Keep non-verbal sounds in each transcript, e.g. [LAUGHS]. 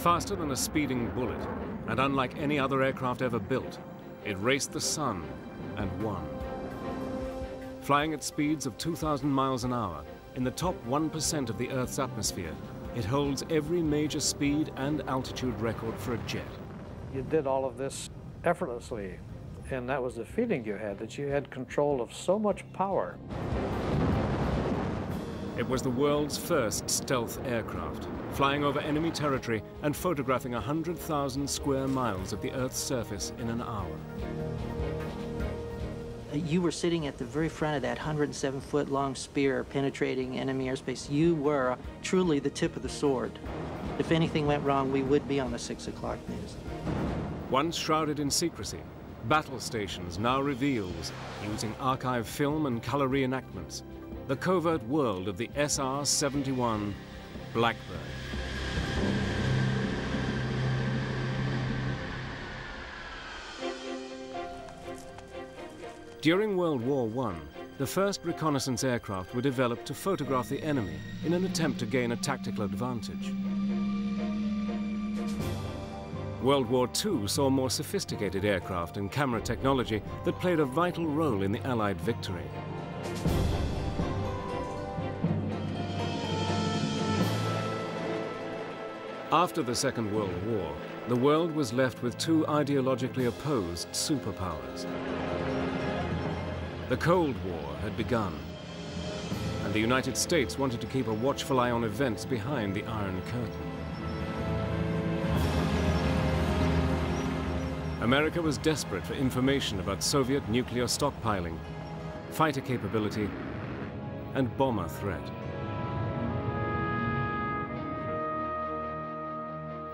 Faster than a speeding bullet, and unlike any other aircraft ever built, it raced the sun and won. Flying at speeds of 2,000 miles an hour, in the top 1% of the Earth's atmosphere, it holds every major speed and altitude record for a jet. You did all of this effortlessly, and that was the feeling you had, that you had control of so much power. It was the world's first stealth aircraft, flying over enemy territory and photographing 100,000 square miles of the Earth's surface in an hour. Uh, you were sitting at the very front of that 107 foot long spear penetrating enemy airspace. You were truly the tip of the sword. If anything went wrong, we would be on the 6 o'clock news. Once shrouded in secrecy, Battle Stations now reveals, using archive film and color reenactments, the covert world of the SR-71 Blackbird. During World War I, the first reconnaissance aircraft were developed to photograph the enemy in an attempt to gain a tactical advantage. World War II saw more sophisticated aircraft and camera technology that played a vital role in the Allied victory. After the Second World War, the world was left with two ideologically opposed superpowers. The Cold War had begun, and the United States wanted to keep a watchful eye on events behind the Iron Curtain. America was desperate for information about Soviet nuclear stockpiling, fighter capability, and bomber threat.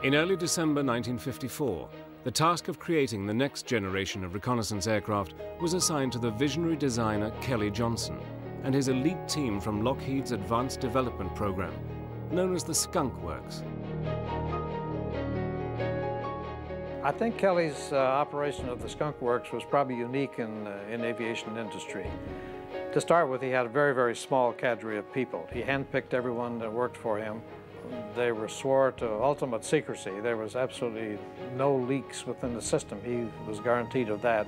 In early December 1954, the task of creating the next generation of reconnaissance aircraft was assigned to the visionary designer Kelly Johnson and his elite team from Lockheed's Advanced Development Program, known as the Skunk Works. I think Kelly's uh, operation of the Skunk Works was probably unique in, uh, in aviation industry. To start with, he had a very, very small cadre of people. He handpicked everyone that worked for him. They were swore to ultimate secrecy. There was absolutely no leaks within the system. He was guaranteed of that.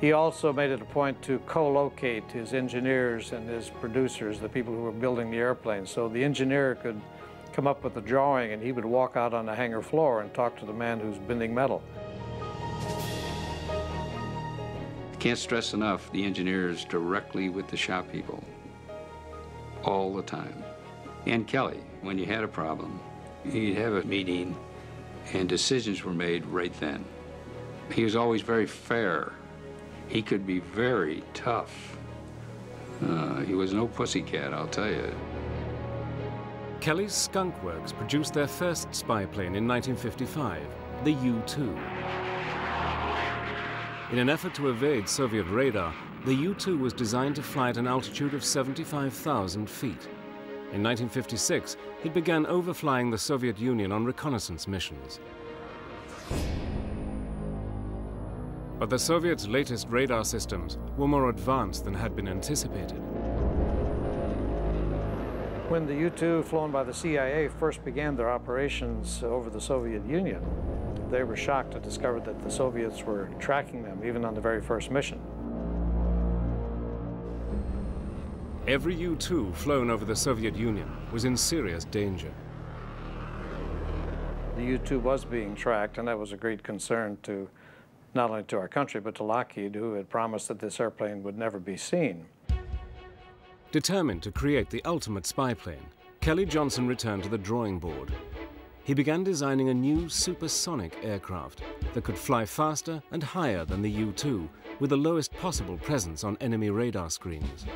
He also made it a point to co-locate his engineers and his producers, the people who were building the airplane. So the engineer could come up with a drawing and he would walk out on the hangar floor and talk to the man who's bending metal. Can't stress enough the engineers directly with the shop people all the time. And Kelly, when you had a problem, you'd have a meeting and decisions were made right then. He was always very fair. He could be very tough. Uh, he was no pussycat, I'll tell you. Kelly's Skunk Works produced their first spy plane in 1955, the U-2. In an effort to evade Soviet radar, the U-2 was designed to fly at an altitude of 75,000 feet. In 1956, it began overflying the Soviet Union on reconnaissance missions. But the Soviets' latest radar systems were more advanced than had been anticipated. When the U-2 flown by the CIA first began their operations over the Soviet Union, they were shocked to discover that the Soviets were tracking them even on the very first mission. Every U-2 flown over the Soviet Union was in serious danger. The U-2 was being tracked, and that was a great concern to not only to our country, but to Lockheed, who had promised that this airplane would never be seen. Determined to create the ultimate spy plane, Kelly Johnson returned to the drawing board. He began designing a new supersonic aircraft that could fly faster and higher than the U-2 with the lowest possible presence on enemy radar screens.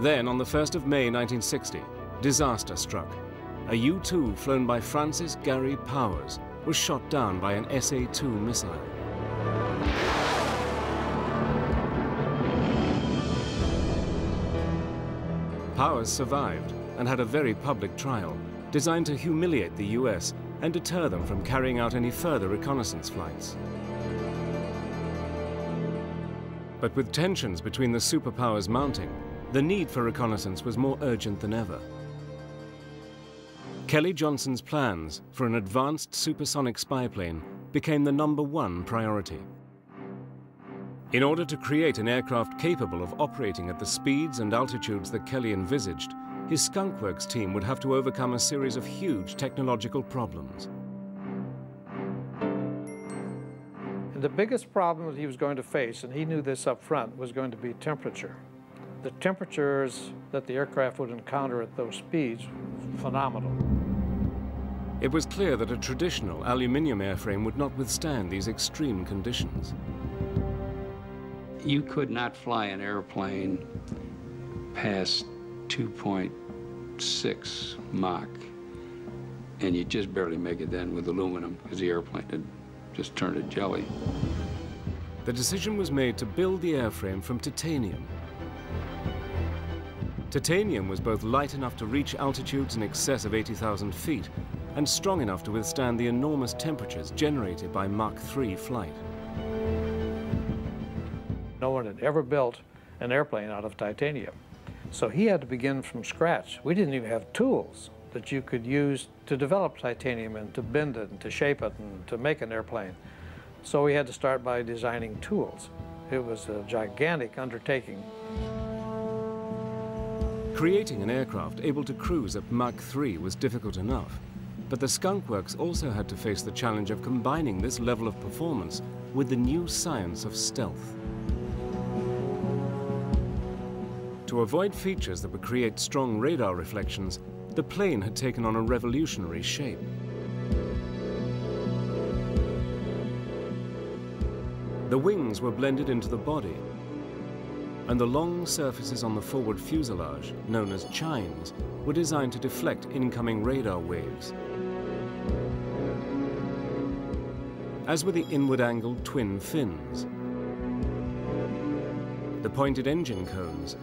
Then, on the 1st of May 1960, disaster struck. A U-2 flown by Francis Gary Powers was shot down by an SA-2 missile. Powers survived and had a very public trial, designed to humiliate the US and deter them from carrying out any further reconnaissance flights. But with tensions between the superpowers mounting, the need for reconnaissance was more urgent than ever. Kelly Johnson's plans for an advanced supersonic spy plane became the number one priority. In order to create an aircraft capable of operating at the speeds and altitudes that Kelly envisaged, his Skunkworks team would have to overcome a series of huge technological problems. And the biggest problem that he was going to face, and he knew this up front, was going to be temperature. The temperatures that the aircraft would encounter at those speeds, were phenomenal. It was clear that a traditional aluminium airframe would not withstand these extreme conditions. You could not fly an airplane past 2.6 Mach, and you just barely make it then with aluminum because the airplane had just turned to jelly. The decision was made to build the airframe from titanium. Titanium was both light enough to reach altitudes in excess of 80,000 feet and strong enough to withstand the enormous temperatures generated by Mach 3 flight. No one had ever built an airplane out of titanium. So he had to begin from scratch. We didn't even have tools that you could use to develop titanium and to bend it and to shape it and to make an airplane. So we had to start by designing tools. It was a gigantic undertaking. Creating an aircraft able to cruise at Mach 3 was difficult enough, but the Skunk Works also had to face the challenge of combining this level of performance with the new science of stealth. To avoid features that would create strong radar reflections, the plane had taken on a revolutionary shape. The wings were blended into the body, and the long surfaces on the forward fuselage, known as chines, were designed to deflect incoming radar waves. As were the inward-angled twin fins, the pointed engine cones,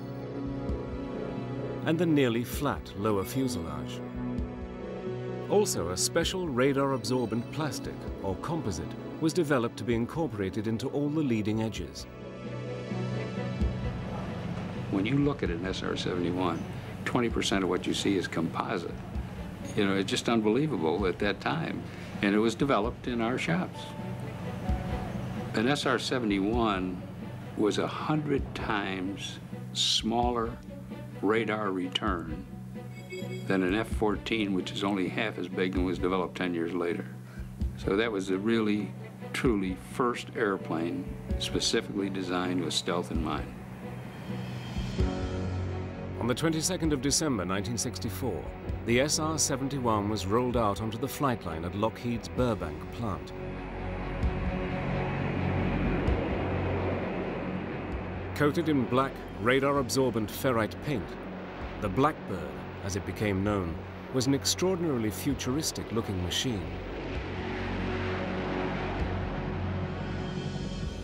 and the nearly flat lower fuselage. Also, a special radar-absorbent plastic, or composite, was developed to be incorporated into all the leading edges. When you look at an SR-71, 20% of what you see is composite. You know, it's just unbelievable at that time. And it was developed in our shops. An SR-71 was a hundred times smaller radar return than an F-14, which is only half as big and was developed 10 years later. So that was the really, truly first airplane specifically designed with stealth in mind. On the 22nd of December 1964, the SR-71 was rolled out onto the flight line at Lockheed's Burbank plant. Coated in black, radar-absorbent ferrite paint, the Blackbird, as it became known, was an extraordinarily futuristic-looking machine.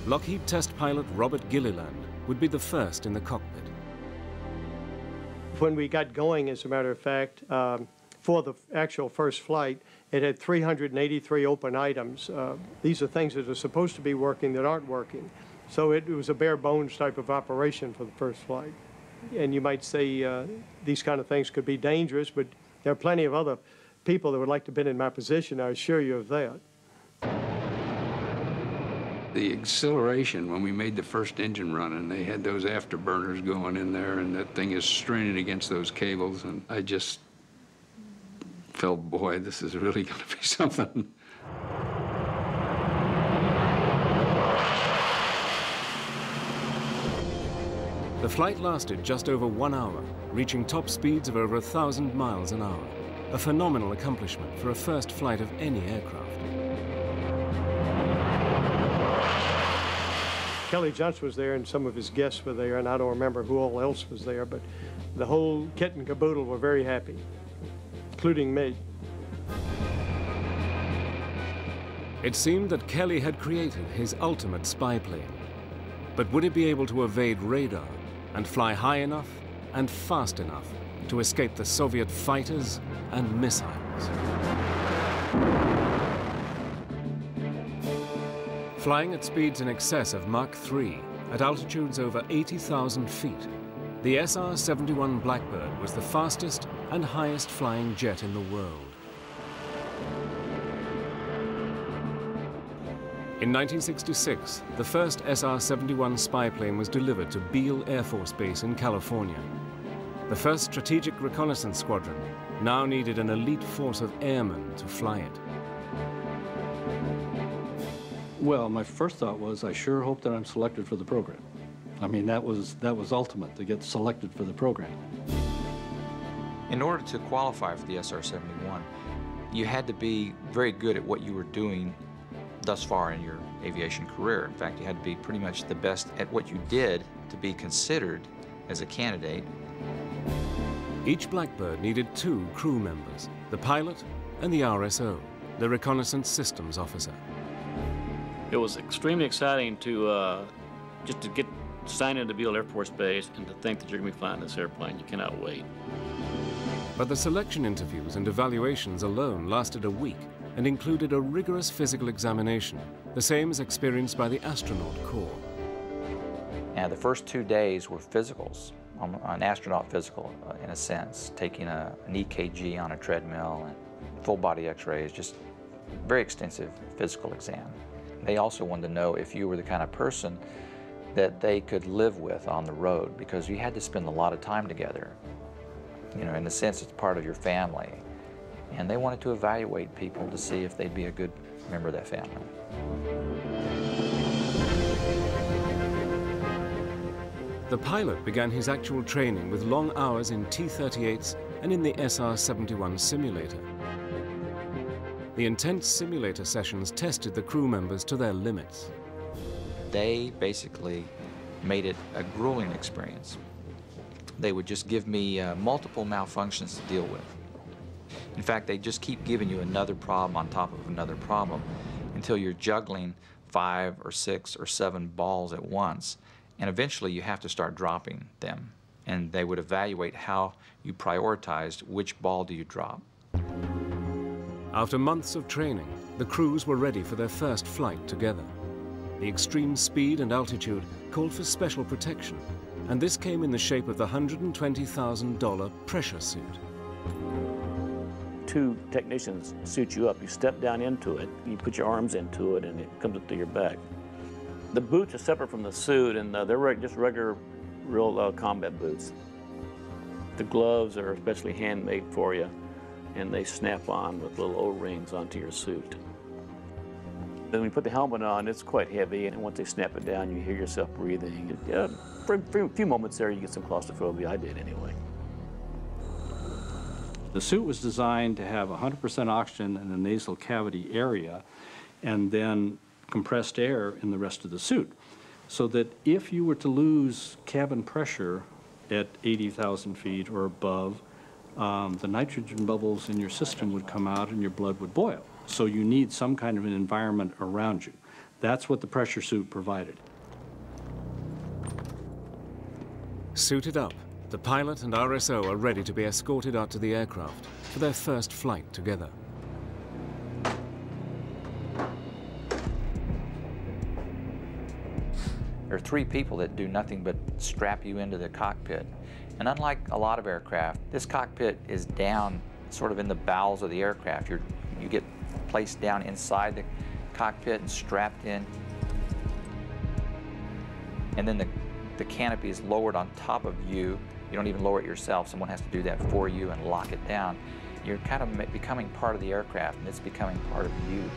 Lockheed test pilot Robert Gilliland would be the first in the cockpit. When we got going, as a matter of fact, um, for the actual first flight, it had 383 open items. Uh, these are things that are supposed to be working that aren't working. So it, it was a bare bones type of operation for the first flight. And you might say uh, these kind of things could be dangerous, but there are plenty of other people that would like to have been in my position, I assure you of that. The exhilaration when we made the first engine run and they had those afterburners going in there and that thing is straining against those cables and I just felt, boy, this is really [LAUGHS] going to be something. The flight lasted just over one hour, reaching top speeds of over a thousand miles an hour, a phenomenal accomplishment for a first flight of any aircraft. Kelly Johnson was there and some of his guests were there, and I don't remember who all else was there, but the whole kit and caboodle were very happy, including me. It seemed that Kelly had created his ultimate spy plane. But would it be able to evade radar and fly high enough and fast enough to escape the Soviet fighters and missiles? Flying at speeds in excess of Mach 3, at altitudes over 80,000 feet, The SR-71 Blackbird was the fastest and highest flying jet in the world. In 1966, the first SR-71 spy plane was delivered to Beale Air Force Base in California. The first Strategic Reconnaissance Squadron now needed an elite force of airmen to fly it. Well, my first thought was, I sure hope that I'm selected for the program. I mean, that was, that was ultimate, to get selected for the program. In order to qualify for the SR-71, you had to be very good at what you were doing thus far in your aviation career. In fact, you had to be pretty much the best at what you did to be considered as a candidate. Each Blackbird needed two crew members, the pilot and the RSO, the Reconnaissance Systems Officer. It was extremely exciting to uh, just to get signed into Beale Air Force Base and to think that you're going to be flying this airplane. You cannot wait. But the selection interviews and evaluations alone lasted a week and included a rigorous physical examination, the same as experienced by the astronaut corps. And the first two days were physicals, um, an astronaut physical uh, in a sense, taking a, an EKG on a treadmill and full body x-rays, just very extensive physical exam. They also wanted to know if you were the kind of person that they could live with on the road because you had to spend a lot of time together. You know, in a sense, it's part of your family. And they wanted to evaluate people to see if they'd be a good member of that family. The pilot began his actual training with long hours in T-38s and in the SR-71 simulator. The intense simulator sessions tested the crew members to their limits. They basically made it a grueling experience. They would just give me uh, multiple malfunctions to deal with. In fact, they just keep giving you another problem on top of another problem until you're juggling five or six or seven balls at once. And eventually you have to start dropping them. And they would evaluate how you prioritized which ball do you drop. After months of training, the crews were ready for their first flight together. The extreme speed and altitude called for special protection, and this came in the shape of the $120,000 pressure suit. Two technicians suit you up. You step down into it, you put your arms into it, and it comes up to your back. The boots are separate from the suit, and uh, they're just regular, real uh, combat boots. The gloves are especially handmade for you and they snap on with little O-rings onto your suit. Then when you put the helmet on, it's quite heavy, and once they snap it down, you hear yourself breathing. Yeah, uh, for, for a few moments there, you get some claustrophobia. I did anyway. The suit was designed to have 100% oxygen in the nasal cavity area and then compressed air in the rest of the suit. So that if you were to lose cabin pressure at 80,000 feet or above, um, the nitrogen bubbles in your system would come out and your blood would boil. So you need some kind of an environment around you. That's what the pressure suit provided. Suited up, the pilot and RSO are ready to be escorted out to the aircraft for their first flight together. There are three people that do nothing but strap you into the cockpit and unlike a lot of aircraft, this cockpit is down sort of in the bowels of the aircraft. You're, you get placed down inside the cockpit and strapped in. And then the, the canopy is lowered on top of you. You don't even lower it yourself. Someone has to do that for you and lock it down. You're kind of becoming part of the aircraft, and it's becoming part of you.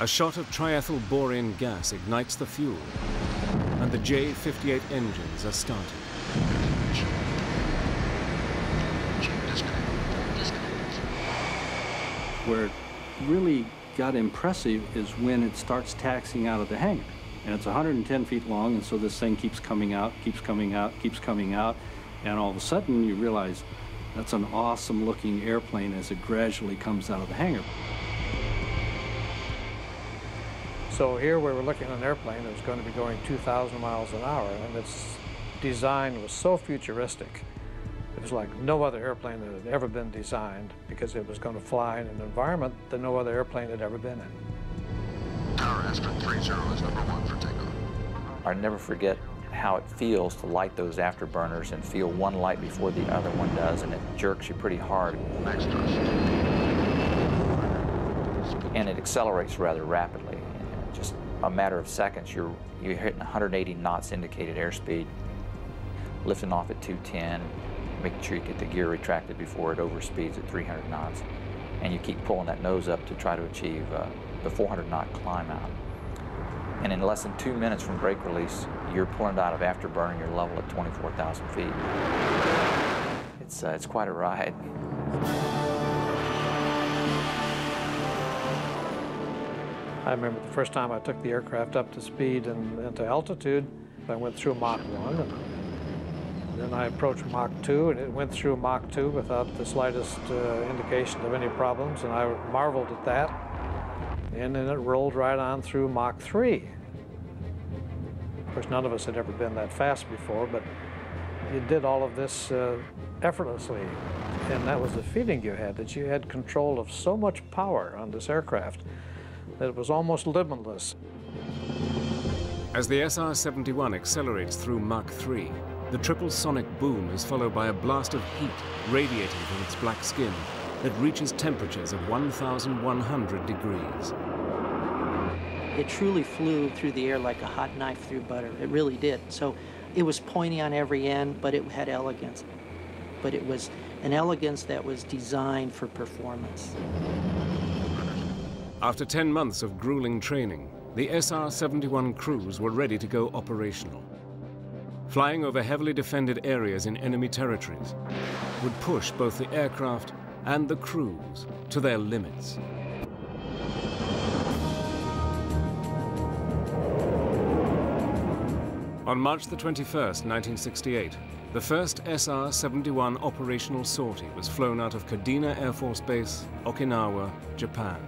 A shot of triethyl boron gas ignites the fuel, and the J-58 engines are started. Where it really got impressive is when it starts taxiing out of the hangar. And it's 110 feet long, and so this thing keeps coming out, keeps coming out, keeps coming out, and all of a sudden you realize that's an awesome looking airplane as it gradually comes out of the hangar. So here we were looking at an airplane that was going to be going 2,000 miles an hour, and its design was so futuristic. It was like no other airplane that had ever been designed because it was going to fly in an environment that no other airplane had ever been in. Tower Aspen 30 is number one for takeoff. I'll never forget how it feels to light those afterburners and feel one light before the other one does, and it jerks you pretty hard. And it accelerates rather rapidly. Just a matter of seconds, you're, you're hitting 180 knots indicated airspeed, lifting off at 210, making sure you get the gear retracted before it overspeeds at 300 knots. And you keep pulling that nose up to try to achieve uh, the 400 knot climb out. And in less than two minutes from brake release, you're pulling out of afterburner, you're level at 24,000 feet. It's, uh, it's quite a ride. I remember the first time I took the aircraft up to speed and, and to altitude, I went through Mach 1, and then I approached Mach 2, and it went through Mach 2 without the slightest uh, indication of any problems, and I marveled at that. And then it rolled right on through Mach 3. Of course, none of us had ever been that fast before, but you did all of this uh, effortlessly. And that was the feeling you had, that you had control of so much power on this aircraft that it was almost limitless. As the SR-71 accelerates through Mach 3, the triple sonic boom is followed by a blast of heat radiating from its black skin that reaches temperatures of 1,100 degrees. It truly flew through the air like a hot knife through butter. It really did. So it was pointy on every end, but it had elegance. But it was an elegance that was designed for performance. After 10 months of grueling training, the SR-71 crews were ready to go operational. Flying over heavily defended areas in enemy territories would push both the aircraft and the crews to their limits. On March the 21st, 1968, the first SR-71 operational sortie was flown out of Kadena Air Force Base, Okinawa, Japan.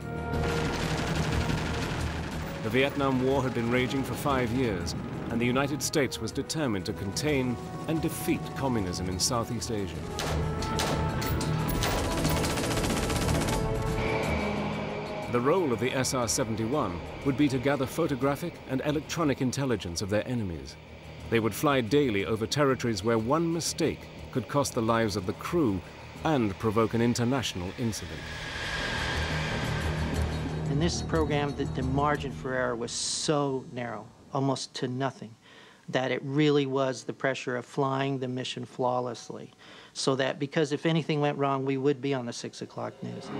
The Vietnam War had been raging for five years, and the United States was determined to contain and defeat communism in Southeast Asia. The role of the SR-71 would be to gather photographic and electronic intelligence of their enemies. They would fly daily over territories where one mistake could cost the lives of the crew and provoke an international incident. In this program, the, the margin for error was so narrow, almost to nothing, that it really was the pressure of flying the mission flawlessly. So that because if anything went wrong, we would be on the 6 o'clock news.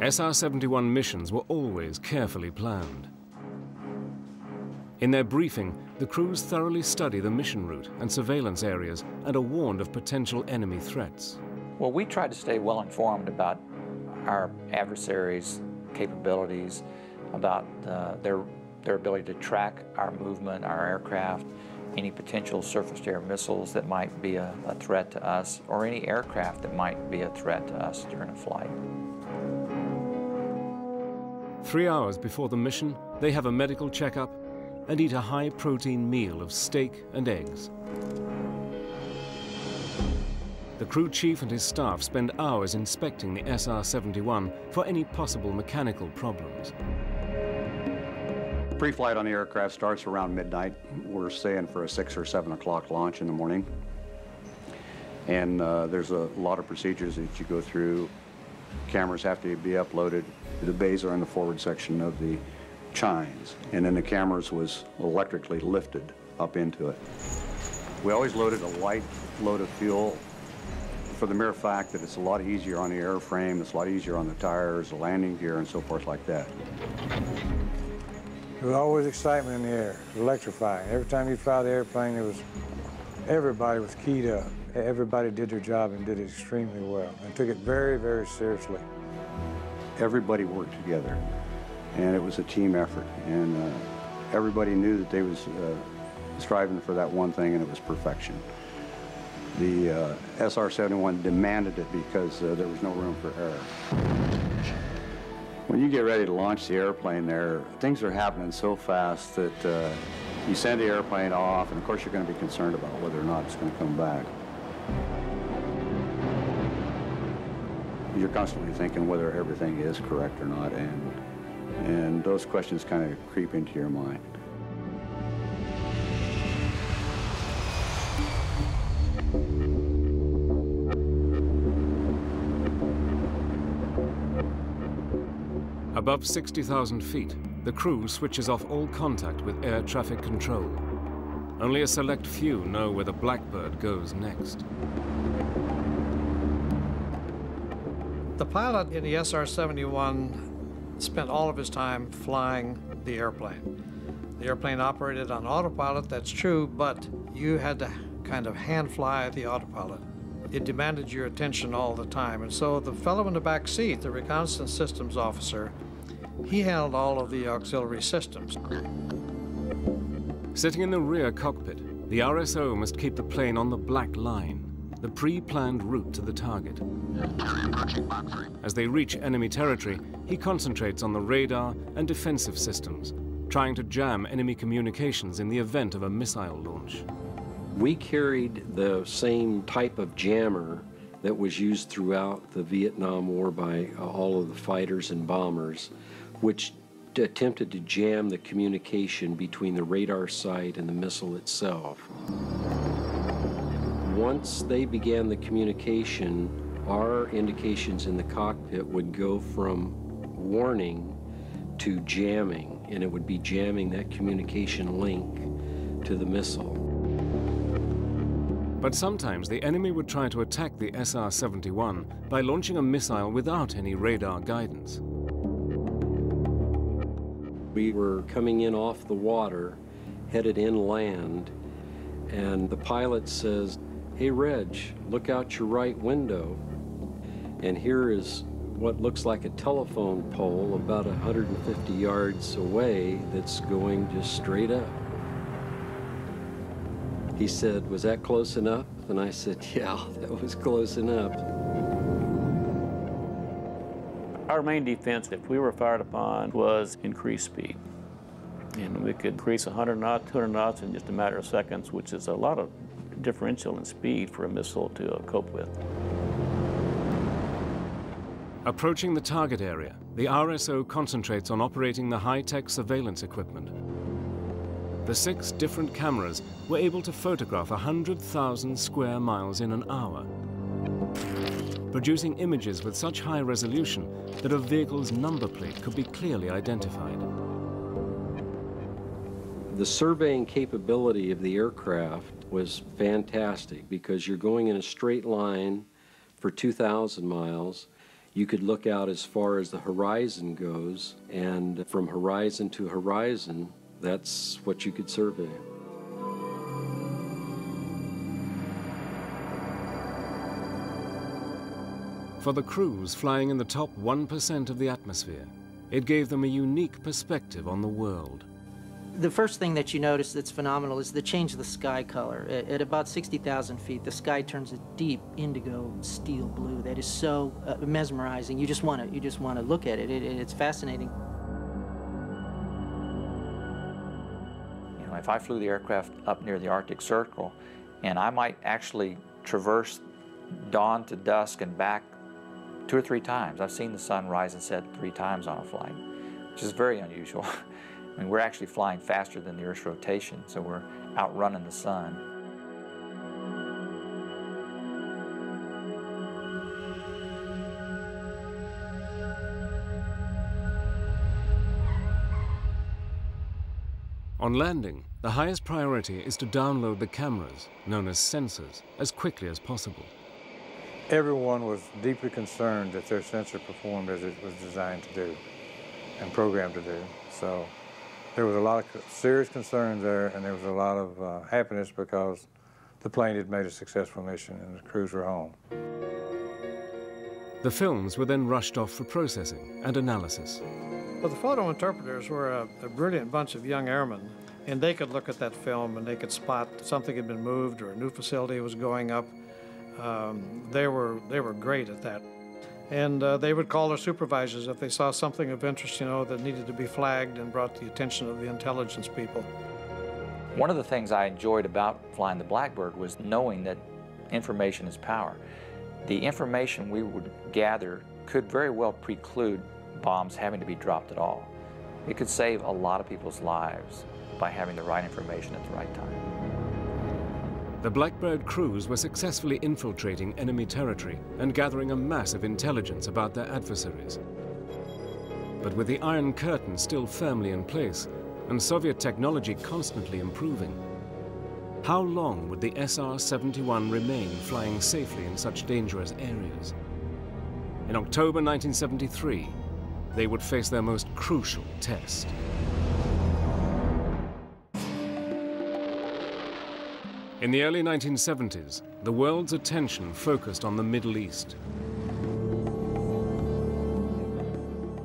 SR-71 missions were always carefully planned. In their briefing, the crews thoroughly study the mission route and surveillance areas and are warned of potential enemy threats. Well, we try to stay well informed about our adversaries' capabilities, about uh, their, their ability to track our movement, our aircraft, any potential surface-to-air missiles that might be a, a threat to us, or any aircraft that might be a threat to us during a flight. Three hours before the mission, they have a medical checkup and eat a high-protein meal of steak and eggs. The crew chief and his staff spend hours inspecting the SR-71 for any possible mechanical problems. Pre-flight on the aircraft starts around midnight. We're saying for a 6 or 7 o'clock launch in the morning. And uh, there's a lot of procedures that you go through. Cameras have to be uploaded. The bays are in the forward section of the chines, and then the cameras was electrically lifted up into it. We always loaded a light load of fuel for the mere fact that it's a lot easier on the airframe, it's a lot easier on the tires, the landing gear, and so forth like that. There was always excitement in the air, electrifying. Every time you fly the airplane, it was, everybody was keyed up. Everybody did their job and did it extremely well and took it very, very seriously. Everybody worked together, and it was a team effort. And uh, everybody knew that they was uh, striving for that one thing, and it was perfection. The uh, SR-71 demanded it because uh, there was no room for error. When you get ready to launch the airplane there, things are happening so fast that uh, you send the airplane off, and of course you're going to be concerned about whether or not it's going to come back. You're constantly thinking whether everything is correct or not, and, and those questions kind of creep into your mind. Above 60,000 feet, the crew switches off all contact with air traffic control. Only a select few know where the Blackbird goes next. The pilot in the SR-71 spent all of his time flying the airplane. The airplane operated on autopilot, that's true, but you had to kind of hand fly the autopilot. It demanded your attention all the time. And so the fellow in the back seat, the reconnaissance systems officer, he handled all of the auxiliary systems. Sitting in the rear cockpit, the RSO must keep the plane on the black line, the pre-planned route to the target. As they reach enemy territory, he concentrates on the radar and defensive systems, trying to jam enemy communications in the event of a missile launch. We carried the same type of jammer that was used throughout the Vietnam War by uh, all of the fighters and bombers, which attempted to jam the communication between the radar site and the missile itself. Once they began the communication, our indications in the cockpit would go from warning to jamming, and it would be jamming that communication link to the missile. But sometimes the enemy would try to attack the SR-71 by launching a missile without any radar guidance. We were coming in off the water, headed inland, and the pilot says, hey Reg, look out your right window. And here is what looks like a telephone pole about 150 yards away that's going just straight up. He said, was that close enough? And I said, yeah, [LAUGHS] that was close enough. Our main defense, if we were fired upon, was increased speed. And we could increase 100 knots, 200 knots in just a matter of seconds, which is a lot of differential in speed for a missile to uh, cope with. Approaching the target area, the RSO concentrates on operating the high-tech surveillance equipment. The six different cameras were able to photograph 100,000 square miles in an hour, producing images with such high resolution that a vehicle's number plate could be clearly identified. The surveying capability of the aircraft was fantastic because you're going in a straight line for 2,000 miles. You could look out as far as the horizon goes, and from horizon to horizon, that's what you could survey. For the crews flying in the top 1% of the atmosphere, it gave them a unique perspective on the world. The first thing that you notice that's phenomenal is the change of the sky color. At, at about 60,000 feet, the sky turns a deep indigo steel blue that is so uh, mesmerizing. You just want to you just want to look at it. it. It's fascinating. You know, if I flew the aircraft up near the Arctic Circle, and I might actually traverse dawn to dusk and back two or three times. I've seen the sun rise and set three times on a flight, which is very unusual. [LAUGHS] I mean, we're actually flying faster than the Earth's rotation, so we're outrunning the sun. On landing, the highest priority is to download the cameras, known as sensors, as quickly as possible. Everyone was deeply concerned that their sensor performed as it was designed to do and programmed to do. So there was a lot of serious concern there, and there was a lot of uh, happiness because the plane had made a successful mission and the crews were home. The films were then rushed off for processing and analysis. Well, the photo interpreters were a, a brilliant bunch of young airmen, and they could look at that film and they could spot something had been moved or a new facility was going up. Um, they were they were great at that, and uh, they would call their supervisors if they saw something of interest, you know, that needed to be flagged and brought the attention of the intelligence people. One of the things I enjoyed about flying the Blackbird was knowing that information is power. The information we would gather could very well preclude bombs having to be dropped at all. It could save a lot of people's lives by having the right information at the right time. The Blackbird crews were successfully infiltrating enemy territory and gathering a mass of intelligence about their adversaries. but with the Iron Curtain still firmly in place and Soviet technology constantly improving, how long would the SR-71 remain flying safely in such dangerous areas? In October 1973, they would face their most crucial test. In the early 1970s, the world's attention focused on the Middle East.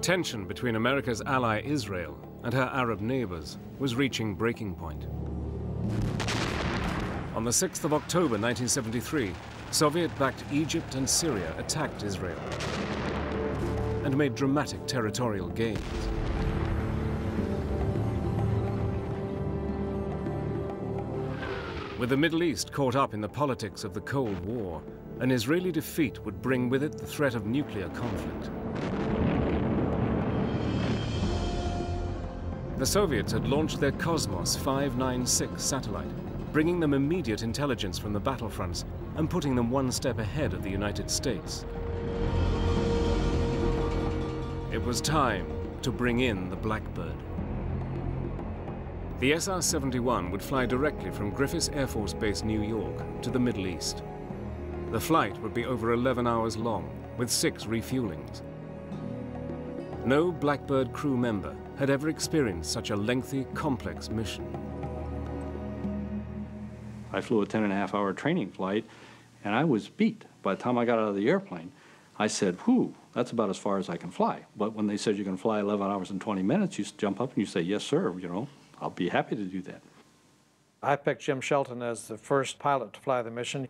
Tension between America's ally Israel and her Arab neighbors was reaching breaking point. On the 6th of October 1973, Soviet-backed Egypt and Syria attacked Israel and made dramatic territorial gains. With the Middle East caught up in the politics of the Cold War, an Israeli defeat would bring with it the threat of nuclear conflict. The Soviets had launched their Cosmos 596 satellite, bringing them immediate intelligence from the battlefronts and putting them one step ahead of the United States. It was time to bring in the Blackbird. The SR-71 would fly directly from Griffiss Air Force Base, New York, to the Middle East. The flight would be over 11 hours long, with six refuelings. No Blackbird crew member had ever experienced such a lengthy, complex mission. I flew a 10 and a half hour training flight, and I was beat. By the time I got out of the airplane, I said, whew, that's about as far as I can fly. But when they said you can fly 11 hours and 20 minutes, you jump up and you say, yes, sir, you know, I'll be happy to do that. I picked Jim Shelton as the first pilot to fly the mission.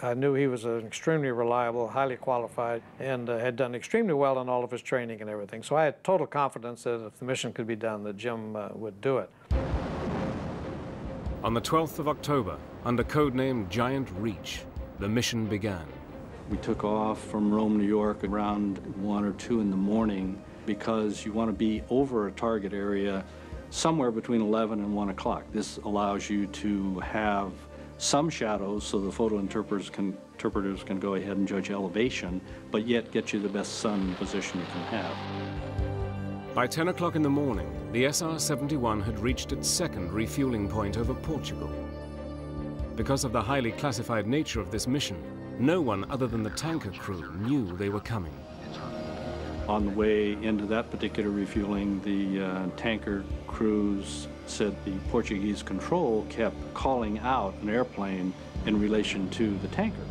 I knew he was an extremely reliable, highly qualified, and uh, had done extremely well in all of his training and everything. So I had total confidence that if the mission could be done, that Jim uh, would do it. On the 12th of October, under codename Giant Reach, the mission began. We took off from Rome, New York around 1 or 2 in the morning because you want to be over a target area somewhere between 11 and 1 o'clock. This allows you to have some shadows so the photo interpreters can, interpreters can go ahead and judge elevation, but yet get you the best sun position you can have. By 10 o'clock in the morning, the SR-71 had reached its second refueling point over Portugal. Because of the highly classified nature of this mission, no one other than the tanker crew knew they were coming. On the way into that particular refueling, the uh, tanker crews said the Portuguese control kept calling out an airplane in relation to the tanker.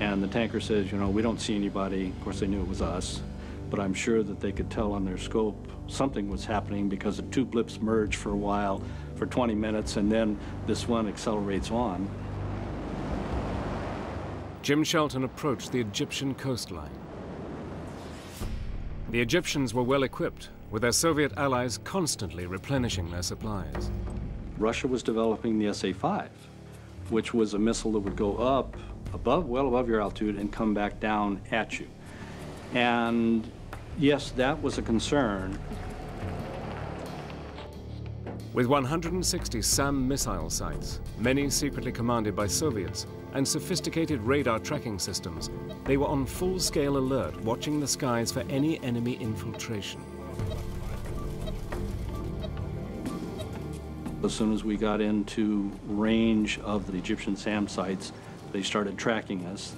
And the tanker says, you know, we don't see anybody. Of course, they knew it was us, but I'm sure that they could tell on their scope something was happening because the two blips merge for a while, for 20 minutes, and then this one accelerates on. Jim Shelton approached the Egyptian coastline. The Egyptians were well equipped, with their Soviet allies constantly replenishing their supplies. Russia was developing the SA-5, which was a missile that would go up above, well above your altitude and come back down at you. And yes, that was a concern. With 160 SAM missile sites, many secretly commanded by Soviets, and sophisticated radar tracking systems, they were on full-scale alert watching the skies for any enemy infiltration. As soon as we got into range of the Egyptian SAM sites, they started tracking us.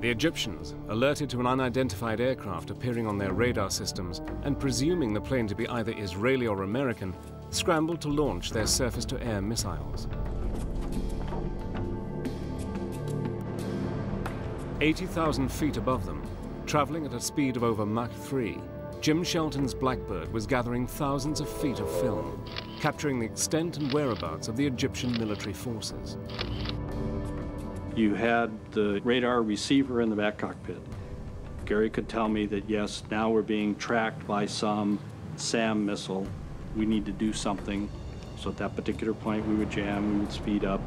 The Egyptians, alerted to an unidentified aircraft appearing on their radar systems and presuming the plane to be either Israeli or American, scrambled to launch their surface-to-air missiles. 80,000 feet above them, traveling at a speed of over Mach 3, Jim Shelton's Blackbird was gathering thousands of feet of film, capturing the extent and whereabouts of the Egyptian military forces. You had the radar receiver in the back cockpit. Gary could tell me that, yes, now we're being tracked by some SAM missile. We need to do something. So at that particular point, we would jam, we would speed up.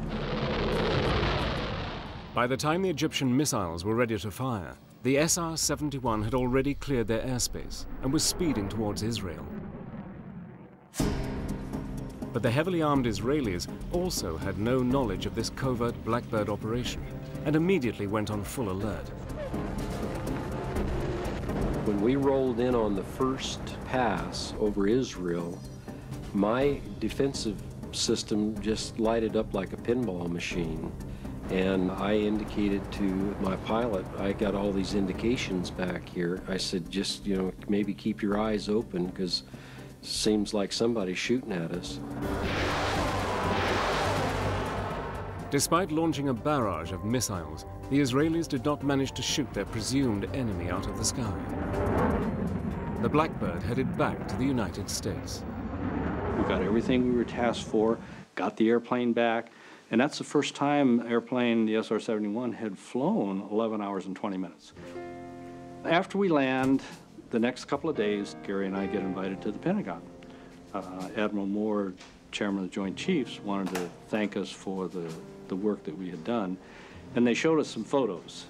By the time the Egyptian missiles were ready to fire, the SR-71 had already cleared their airspace and was speeding towards Israel. But the heavily armed Israelis also had no knowledge of this covert Blackbird operation and immediately went on full alert. When we rolled in on the first pass over Israel, my defensive system just lighted up like a pinball machine. And I indicated to my pilot, I got all these indications back here. I said, just, you know, maybe keep your eyes open because seems like somebody's shooting at us. Despite launching a barrage of missiles, the Israelis did not manage to shoot their presumed enemy out of the sky. The Blackbird headed back to the United States. We got everything we were tasked for, got the airplane back, and that's the first time airplane, the SR-71, had flown 11 hours and 20 minutes. After we land, the next couple of days, Gary and I get invited to the Pentagon. Uh, Admiral Moorer, chairman of the Joint Chiefs, wanted to thank us for the, the work that we had done, and they showed us some photos.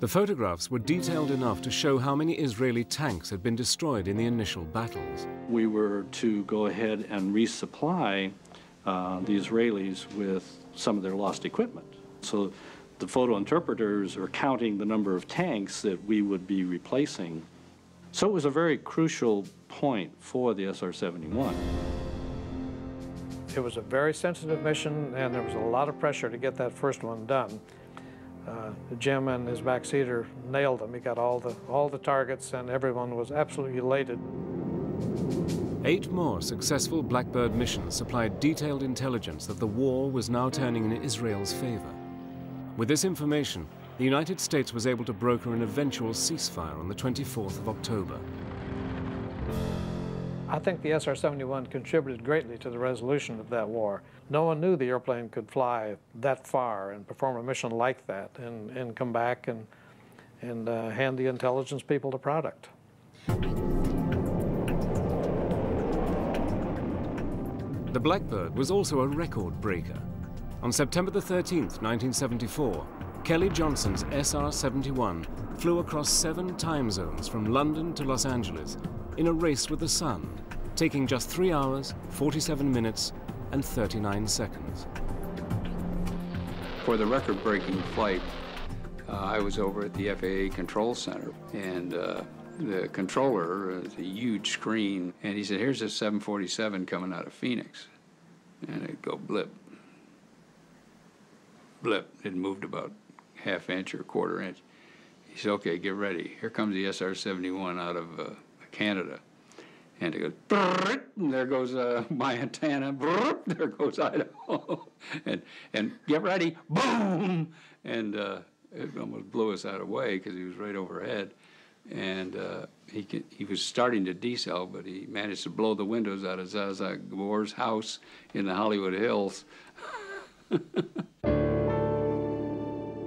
The photographs were detailed enough to show how many Israeli tanks had been destroyed in the initial battles. We were to go ahead and resupply uh, the Israelis with some of their lost equipment. So the photo interpreters are counting the number of tanks that we would be replacing. So it was a very crucial point for the SR-71. It was a very sensitive mission, and there was a lot of pressure to get that first one done. Uh, Jim and his backseater nailed them. He got all the, all the targets, and everyone was absolutely elated. Eight more successful Blackbird missions supplied detailed intelligence that the war was now turning in Israel's favor. With this information, the United States was able to broker an eventual ceasefire on the 24th of October. I think the SR-71 contributed greatly to the resolution of that war. No one knew the airplane could fly that far and perform a mission like that and, and come back and, and uh, hand the intelligence people the product. The Blackbird was also a record breaker. On September the 13th, 1974, Kelly Johnson's SR-71 flew across seven time zones from London to Los Angeles in a race with the sun, taking just 3 hours, 47 minutes, and 39 seconds. For the record-breaking flight, uh, I was over at the FAA Control Center, and uh, the controller a huge screen, and he said, here's a 747 coming out of Phoenix. And it'd go blip. Blip. It moved about half inch or quarter inch. He said, okay, get ready. Here comes the SR-71 out of uh, Canada. And it goes, and there goes uh, my antenna, there goes Idaho. and, and get ready, boom! And uh, it almost blew us out of way because he was right overhead. And uh, he, could, he was starting to decel, but he managed to blow the windows out of Zsa Gabor's house in the Hollywood Hills.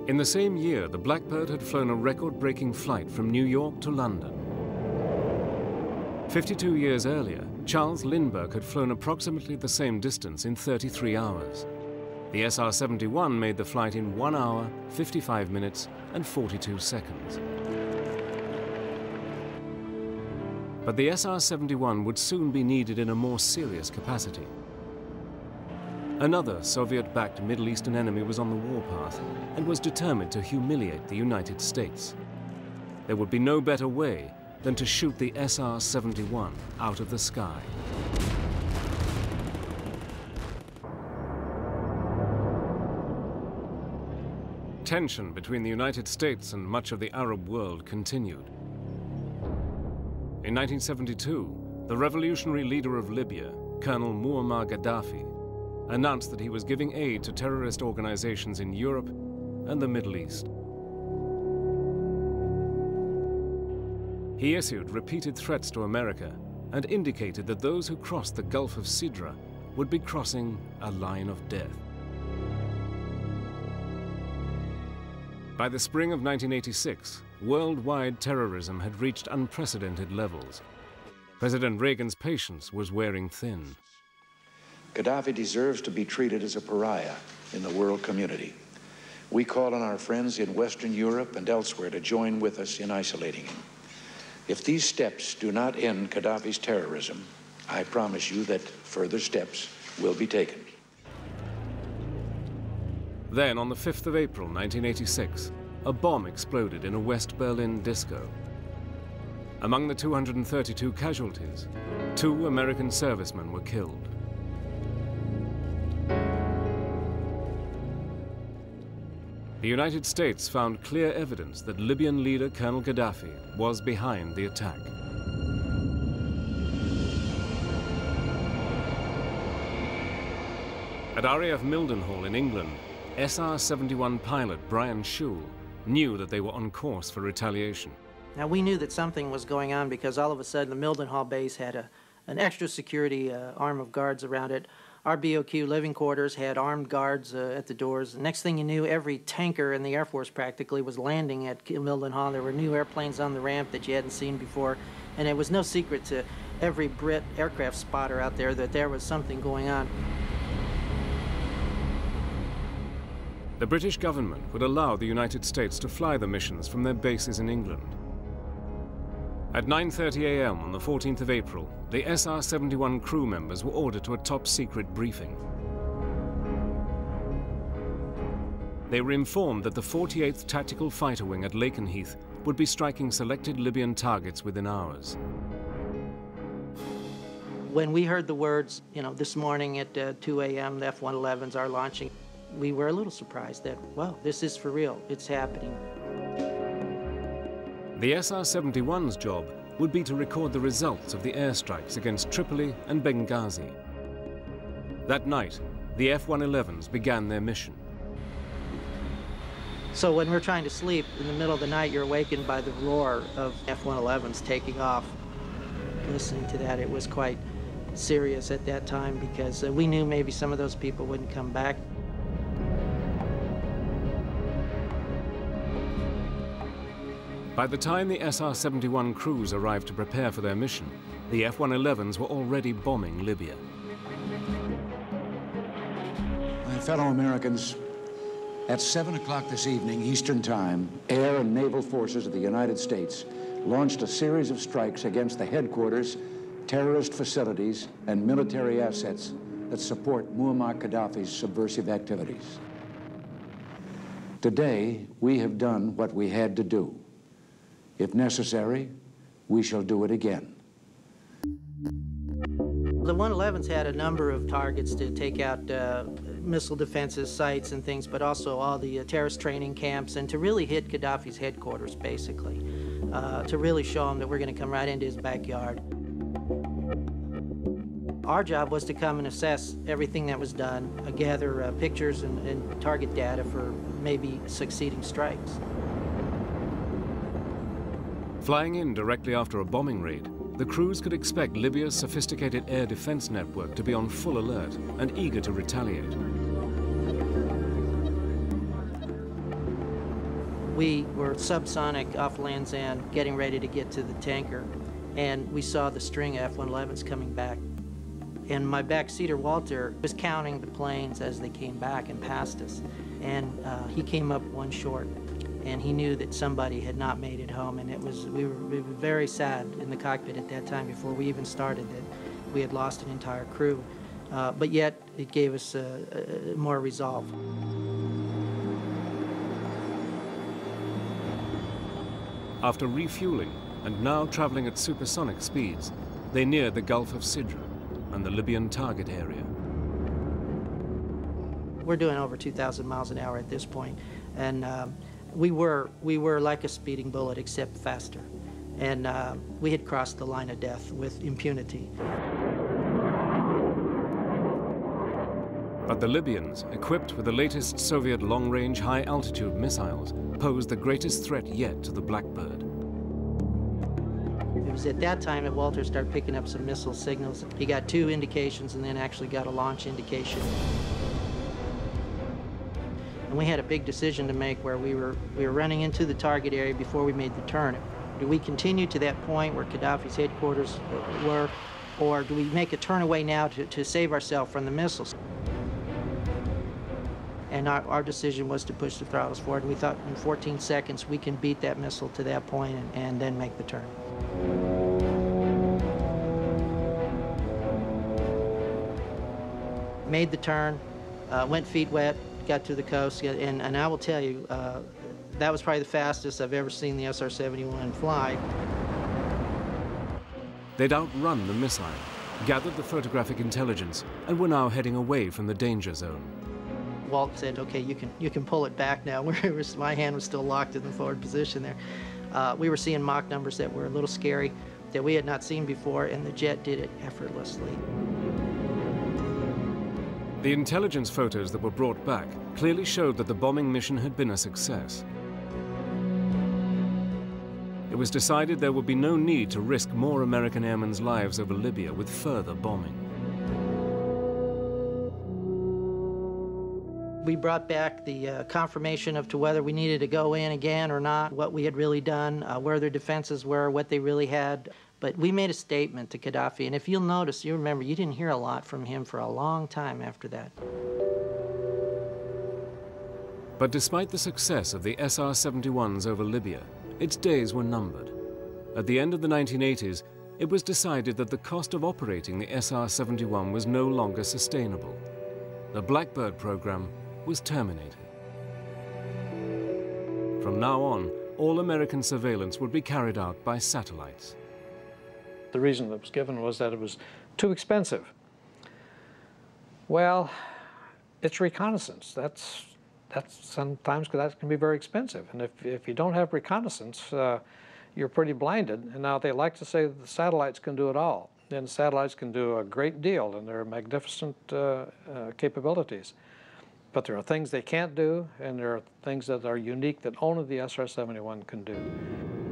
In the same year, the Blackbird had flown a record-breaking flight from New York to London. 52 years earlier, Charles Lindbergh had flown approximately the same distance in 33 hours. The SR-71 made the flight in 1 hour, 55 minutes, and 42 seconds. But the SR-71 would soon be needed in a more serious capacity. Another Soviet-backed Middle Eastern enemy was on the warpath and was determined to humiliate the United States. There would be no better way than to shoot the SR-71 out of the sky. Tension between the United States and much of the Arab world continued. In 1972, the revolutionary leader of Libya, Colonel Muammar Gaddafi, announced that he was giving aid to terrorist organizations in Europe and the Middle East. He issued repeated threats to America and indicated that those who crossed the Gulf of Sidra would be crossing a line of death. By the spring of 1986, worldwide terrorism had reached unprecedented levels. President Reagan's patience was wearing thin. Gaddafi deserves to be treated as a pariah in the world community. We call on our friends in Western Europe and elsewhere to join with us in isolating him. If these steps do not end Gaddafi's terrorism, I promise you that further steps will be taken. Then, on the 5th of April 1986, a bomb exploded in a West Berlin disco. Among the 232 casualties, two American servicemen were killed. The United States found clear evidence that Libyan leader Colonel Gaddafi was behind the attack. At RAF Mildenhall in England, SR-71 pilot Brian Shul knew that they were on course for retaliation. Now we knew that something was going on because all of a sudden the Mildenhall base had a, an extra security uh, arm of guards around it. Our BOQ living quarters had armed guards uh, at the doors. The next thing you knew, every tanker in the Air Force practically was landing at Mildenhall. There were new airplanes on the ramp that you hadn't seen before. And it was no secret to every Brit aircraft spotter out there that there was something going on. The British government would allow the United States to fly the missions from their bases in England. At 9.30 a.m. on the 14th of April, the SR-71 crew members were ordered to a top-secret briefing. They were informed that the 48th Tactical Fighter Wing at Lakenheath would be striking selected Libyan targets within hours. When we heard the words, you know, this morning at uh, 2 a.m., the F-111s are launching, we were a little surprised that, well, this is for real, it's happening. The SR-71's job would be to record the results of the airstrikes against Tripoli and Benghazi. That night, the F-111s began their mission. So when we're trying to sleep, in the middle of the night, you're awakened by the roar of F-111s taking off. Listening to that, it was quite serious at that time because uh, we knew maybe some of those people wouldn't come back. By the time the SR-71 crews arrived to prepare for their mission, the F-111s were already bombing Libya. My fellow Americans, at 7 o'clock this evening, Eastern Time, air and naval forces of the United States launched a series of strikes against the headquarters, terrorist facilities, and military assets that support Muammar Gaddafi's subversive activities. Today, we have done what we had to do. If necessary, we shall do it again. The 111s had a number of targets to take out uh, missile defenses, sites, and things, but also all the uh, terrorist training camps, and to really hit Gaddafi's headquarters, basically, uh, to really show him that we're going to come right into his backyard. Our job was to come and assess everything that was done, uh, gather uh, pictures and, and target data for maybe succeeding strikes. Flying in directly after a bombing raid, the crews could expect Libya's sophisticated air defense network to be on full alert and eager to retaliate. We were subsonic off Land's End, getting ready to get to the tanker, and we saw the string of F-111s coming back. And my backseater, Walter, was counting the planes as they came back and passed us, and uh, he came up one short and he knew that somebody had not made it home. And it was we were, we were very sad in the cockpit at that time before we even started that we had lost an entire crew. Uh, but yet it gave us uh, uh, more resolve. After refueling and now traveling at supersonic speeds, they neared the Gulf of Sidra and the Libyan target area. We're doing over 2,000 miles an hour at this point, and um, we were we were like a speeding bullet except faster and uh, we had crossed the line of death with impunity but the Libyans, equipped with the latest Soviet long-range high-altitude missiles, posed the greatest threat yet to the Blackbird. It was at that time that Walter started picking up some missile signals. He got two indications and then actually got a launch indication. And we had a big decision to make where we were, we were running into the target area before we made the turn. Do we continue to that point where Gaddafi's headquarters were, or do we make a turn away now to, to save ourselves from the missiles? And our, our, decision was to push the throttles forward. And we thought in 14 seconds we can beat that missile to that point and, and then make the turn. Made the turn, uh, went feet wet, got to the coast, and, and I will tell you, uh, that was probably the fastest I've ever seen the SR-71 fly. They'd outrun the missile, gathered the photographic intelligence, and were now heading away from the danger zone. Walt said, okay, you can, you can pull it back now. [LAUGHS] My hand was still locked in the forward position there. Uh, we were seeing Mach numbers that were a little scary, that we had not seen before, and the jet did it effortlessly. The intelligence photos that were brought back clearly showed that the bombing mission had been a success. It was decided there would be no need to risk more American airmen's lives over Libya with further bombing. We brought back the uh, confirmation of to whether we needed to go in again or not, what we had really done, uh, where their defenses were, what they really had. But we made a statement to Gaddafi, and if you'll notice, you remember, you didn't hear a lot from him for a long time after that. But despite the success of the SR-71s over Libya, its days were numbered. At the end of the 1980s, it was decided that the cost of operating the SR-71 was no longer sustainable. The Blackbird program was terminated. From now on, all American surveillance would be carried out by satellites. The reason that was given was that it was too expensive. Well, it's reconnaissance. That's, that's sometimes that can be very expensive. And if, if you don't have reconnaissance, uh, you're pretty blinded. And now they like to say that the satellites can do it all. And satellites can do a great deal, and they're magnificent uh, uh, capabilities. But there are things they can't do, and there are things that are unique that only the SR-71 can do.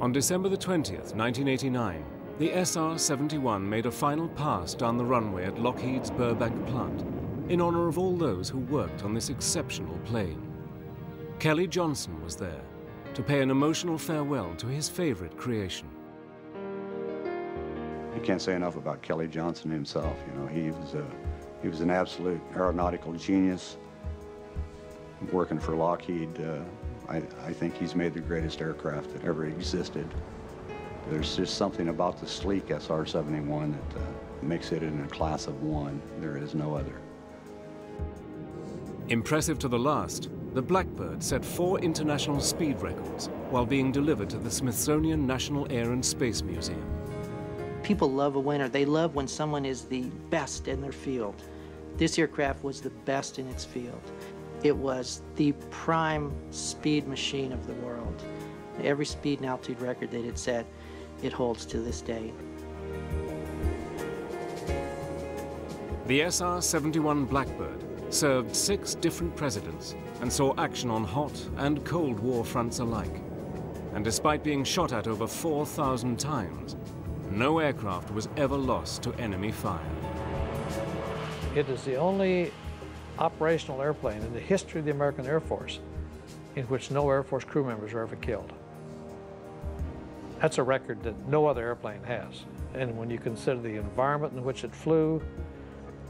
On December the 20th, 1989, the SR-71 made a final pass down the runway at Lockheed's Burbank plant in honor of all those who worked on this exceptional plane. Kelly Johnson was there to pay an emotional farewell to his favorite creation. You can't say enough about Kelly Johnson himself. You know, he was a he was an absolute aeronautical genius. Working for Lockheed, uh, I, I think he's made the greatest aircraft that ever existed. There's just something about the sleek SR-71 that uh, makes it in a class of one. There is no other. Impressive to the last, the Blackbird set four international speed records while being delivered to the Smithsonian National Air and Space Museum. People love a winner. They love when someone is the best in their field. This aircraft was the best in its field. It was the prime speed machine of the world. Every speed and altitude record that it set, it holds to this day. The SR-71 Blackbird served six different presidents and saw action on hot and cold war fronts alike. And despite being shot at over 4,000 times, no aircraft was ever lost to enemy fire. It is the only operational airplane in the history of the American Air Force in which no Air Force crew members were ever killed. That's a record that no other airplane has. And when you consider the environment in which it flew,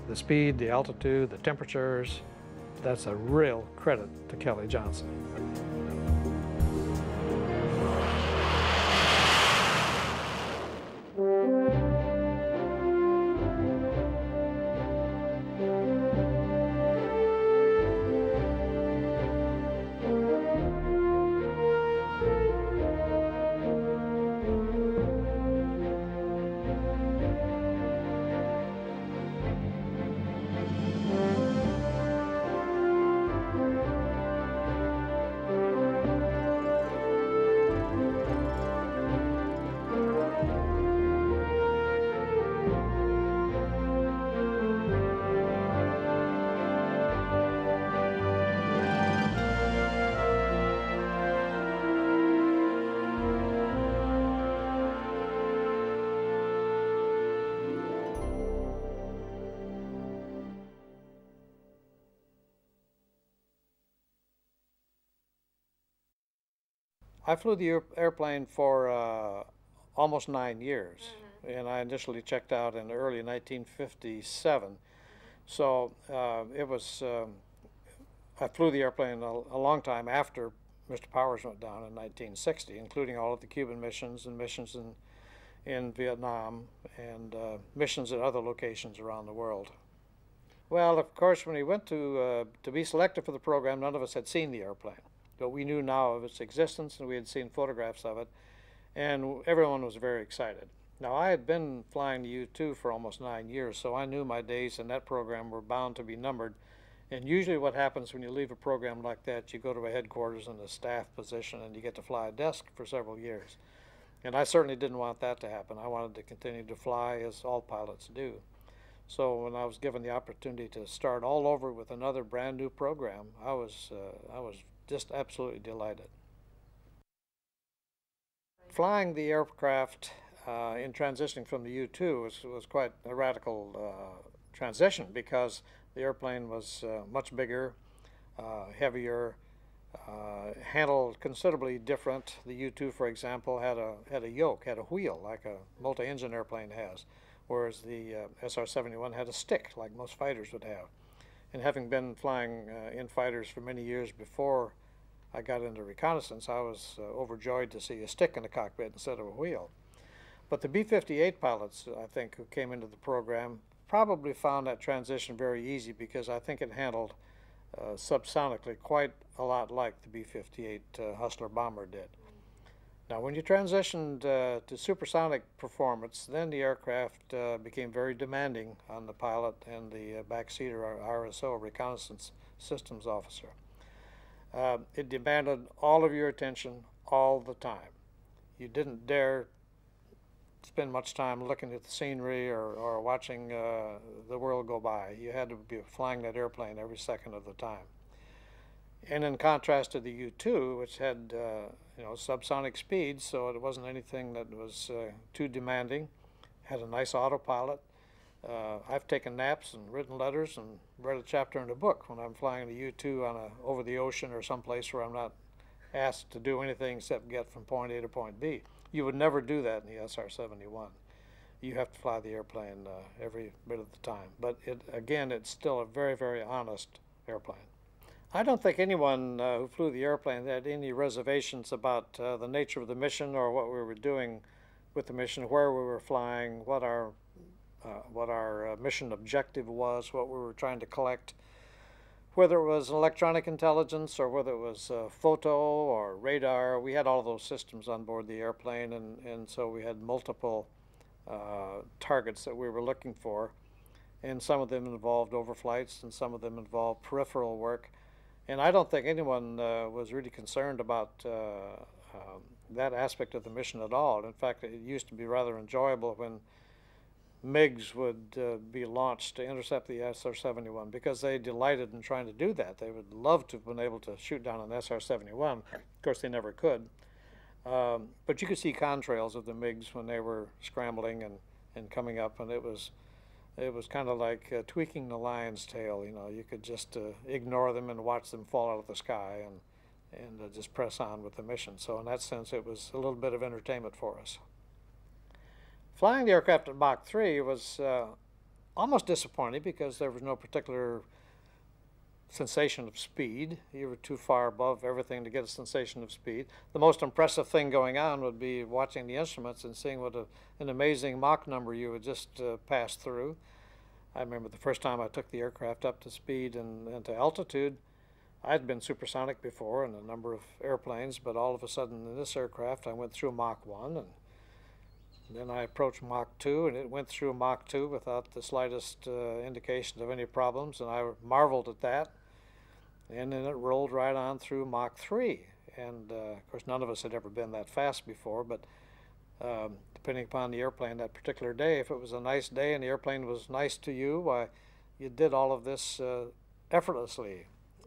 the speed, the altitude, the temperatures, that's a real credit to Kelly Johnson. I flew the airplane for uh, almost nine years, mm-hmm. and I initially checked out in early 1957. So uh, it was, um, I flew the airplane a, a, long time after Mr. Powers went down in 1960, including all of the Cuban missions and missions in, in Vietnam and uh, missions at other locations around the world. Well, of course, when he went to, uh, to be selected for the program, none of us had seen the airplane but we knew now of its existence and we had seen photographs of it. and everyone was very excited. Now, I had been flying the U-2 for almost nine years, so I knew my days in that program were bound to be numbered. And usually what happens when you leave a program like that, you go to a headquarters in a staff position and you get to fly a desk for several years. And I certainly didn't want that to happen. I wanted to continue to fly as all pilots do. So when I was given the opportunity to start all over with another brand new program, I was, uh, I was just absolutely delighted. Flying the aircraft uh, in transitioning from the U-2 was, was quite a radical uh, transition because the airplane was uh, much bigger, uh, heavier, uh, handled considerably different. The U-2, for example, had a had a yoke, had a wheel like a multi-engine airplane has, whereas the uh, SR-71 had a stick like most fighters would have. And having been flying in fighters for many years before I got into reconnaissance, I was overjoyed to see a stick in the cockpit instead of a wheel. But the B-58 pilots, I think, who came into the program probably found that transition very easy because I think it handled uh, subsonically quite a lot like the B-58 uh, Hustler bomber did. Now, when you transitioned uh, to supersonic performance, then the aircraft uh, became very demanding on the pilot and the uh, backseater RSO, Reconnaissance Systems Officer. Uh, it demanded all of your attention all the time. You didn't dare spend much time looking at the scenery or, or watching uh, the world go by. You had to be flying that airplane every second of the time. And in contrast to the U-2, which had uh, you know subsonic speeds, so it wasn't anything that was uh, too demanding. Had a nice autopilot. Uh, I've taken naps and written letters and read a chapter in a book when I'm flying the U-2 on a over the ocean or someplace where I'm not asked to do anything except get from point A to point B. You would never do that in the SR-71. You have to fly the airplane uh, every bit of the time. But it, again, it's still a very, very honest airplane. I don't think anyone uh, who flew the airplane had any reservations about uh, the nature of the mission or what we were doing with the mission, where we were flying, what our uh, what our uh, mission objective was, what we were trying to collect whether it was electronic intelligence or whether it was uh, photo or radar, we had all those systems on board the airplane, and, and so we had multiple uh, targets that we were looking for. And some of them involved overflights, and some of them involved peripheral work. And I don't think anyone uh, was really concerned about uh, um, that aspect of the mission at all. In fact, it used to be rather enjoyable when MiGs would uh, be launched to intercept the SR-71 because they delighted in trying to do that. They would love to have been able to shoot down an SR-71. Of course, they never could. Um, but you could see contrails of the MiGs when they were scrambling and, and coming up, and it was it was kind of like uh, tweaking the lion's tail. You know, you could just uh, ignore them and watch them fall out of the sky and and uh, just press on with the mission. So in that sense, it was a little bit of entertainment for us. Flying the aircraft at Mach 3 was uh, almost disappointing because there was no particular sensation of speed. You were too far above everything to get a sensation of speed. The most impressive thing going on would be watching the instruments and seeing what a, an amazing Mach number you would just uh, pass through. I remember the first time I took the aircraft up to speed and, and to altitude. I had been supersonic before in a number of airplanes, but all of a sudden in this aircraft I went through Mach 1 and then I approached Mach 2 and it went through Mach 2 without the slightest uh, indication of any problems and I marveled at that. And then it rolled right on through Mach 3. And uh, of course, none of us had ever been that fast before, but um, depending upon the airplane that particular day, if it was a nice day and the airplane was nice to you, why, you did all of this uh, effortlessly.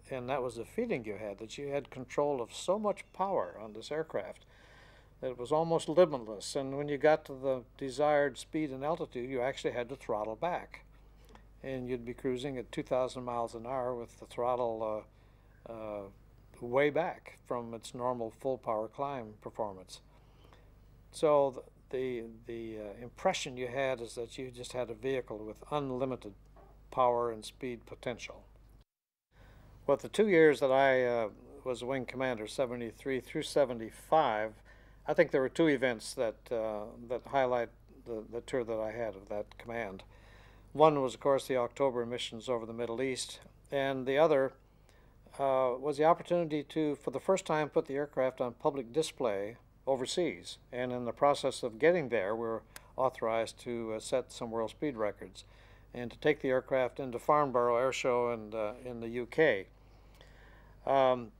And that was the feeling you had, that you had control of so much power on this aircraft it was almost limitless. And when you got to the desired speed and altitude, you actually had to throttle back. And you'd be cruising at 2,000 miles an hour with the throttle uh, uh, way back from its normal full power climb performance. So the, the, uh, impression you had is that you just had a vehicle with unlimited power and speed potential. Well, the two years that I uh, was wing commander, 73 through 75, I think there were two events that uh, that highlight the, the tour that I had of that command. One was, of course, the October missions over the Middle East, and the other uh, was the opportunity to, for the first time, put the aircraft on public display overseas. And in the process of getting there, we were authorized to uh, set some world speed records and to take the aircraft into Farnborough Air Show and, uh, in the UK. Um,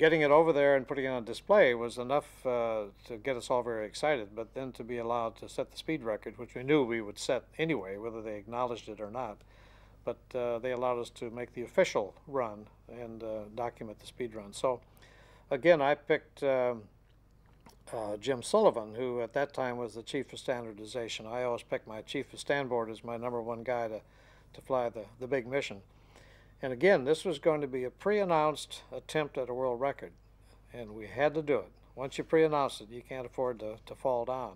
getting it over there and putting it on display was enough uh, to get us all very excited, but then to be allowed to set the speed record, which we knew we would set anyway, whether they acknowledged it or not. But uh, they allowed us to make the official run and uh, document the speed run. So, again, I picked um, uh, Jim Sullivan, who at that time was the chief of standardization. I always pick my chief of stand board as my number one guy to, to fly the, the big mission. And again, this was going to be a pre-announced attempt at a world record, and we had to do it. Once you pre-announce it, you can't afford to, to fall down.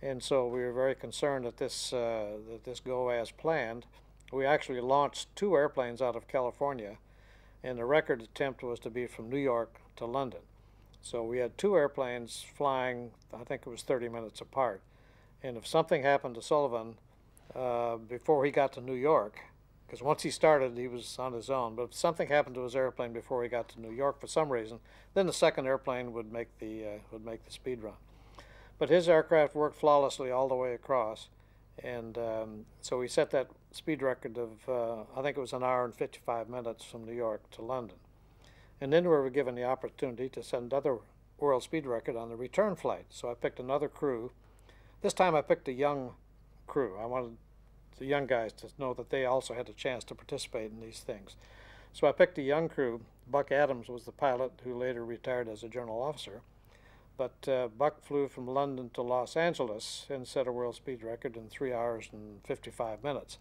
And so we were very concerned that this, uh, that this go as planned. We actually launched two airplanes out of California, and the record attempt was to be from New York to London. So we had two airplanes flying, I think it was 30 minutes apart. And if something happened to Sullivan uh, before he got to New York, because once he started, he was on his own. But if something happened to his airplane before he got to New York for some reason, then the second airplane would make the uh, would make the speed run. But his aircraft worked flawlessly all the way across, and um, so we set that speed record of uh, I think it was an hour and 55 minutes from New York to London. And then we were given the opportunity to set another world speed record on the return flight. So I picked another crew. This time I picked a young crew. I wanted the young guys to know that they also had a chance to participate in these things. So I picked a young crew. Buck Adams was the pilot who later retired as a general officer. But uh, Buck flew from London to Los Angeles and set a world speed record in 3 hours and 55 minutes.